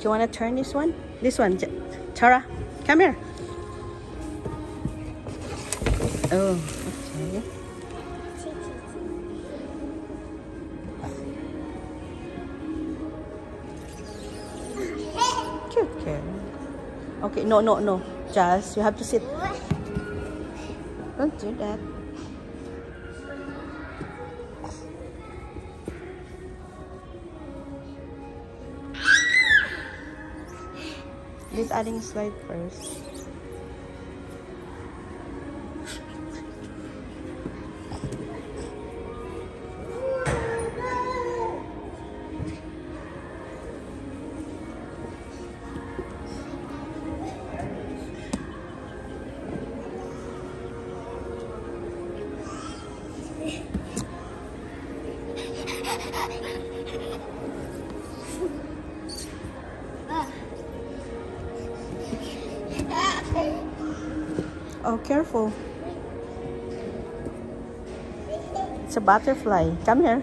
Do you want to turn this one? This one. Tara, come here. Oh, okay. Cute, cute. Okay, no, no, no. Just, you have to sit. Don't do that. This adding slide first. Oh, careful. It's a butterfly. Come here.